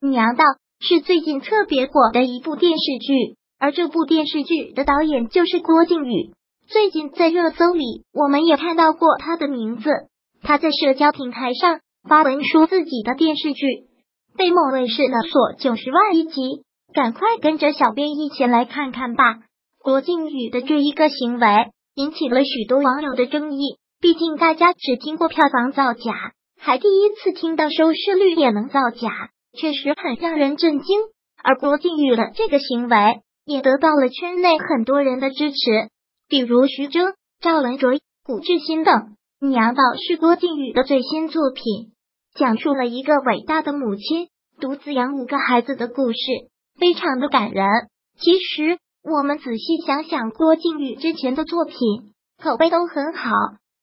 娘道》是最近特别火的一部电视剧，而这部电视剧的导演就是郭靖宇。最近在热搜里，我们也看到过他的名字。他在社交平台上发文说自己的电视剧被某卫视勒索九十万一集，赶快跟着小编一起来看看吧。郭靖宇的这一个行为引起了许多网友的争议，毕竟大家只听过票房造假，还第一次听到收视率也能造假，确实很让人震惊。而郭靖宇的这个行为也得到了圈内很多人的支持，比如徐峥、赵文卓、古志新等。《娘道》是郭靖宇的最新作品，讲述了一个伟大的母亲独自养五个孩子的故事，非常的感人。其实我们仔细想想，郭靖宇之前的作品口碑都很好，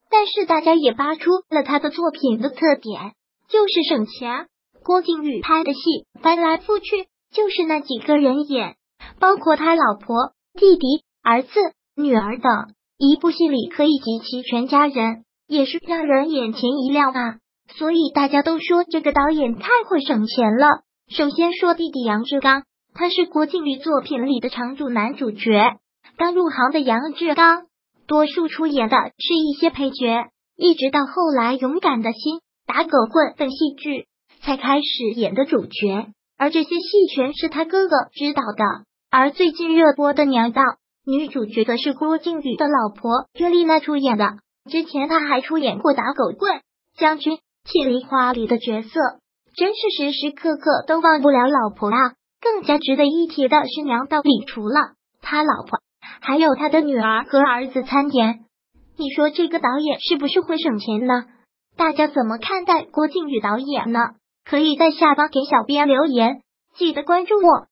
但是大家也扒出了他的作品的特点，就是省钱。郭靖宇拍的戏翻来覆去就是那几个人演，包括他老婆、弟弟、儿子、女儿等，一部戏里可以集齐全家人。也是让人眼前一亮啊！所以大家都说这个导演太会省钱了。首先说弟弟杨志刚，他是郭靖宇作品里的常驻男主角。刚入行的杨志刚，多数出演的是一些配角，一直到后来《勇敢的心》《打狗棍》等戏剧才开始演的主角。而这些戏全是他哥哥指导的。而最近热播的《娘道》，女主角则是郭靖宇的老婆岳丽娜出演的。之前他还出演过《打狗棍》将军、《气梨花》里的角色，真是时时刻刻都忘不了老婆啊！更加值得一提的是，娘道里除了他老婆，还有他的女儿和儿子参演。你说这个导演是不是会省钱呢？大家怎么看待郭靖宇导演呢？可以在下方给小编留言，记得关注我。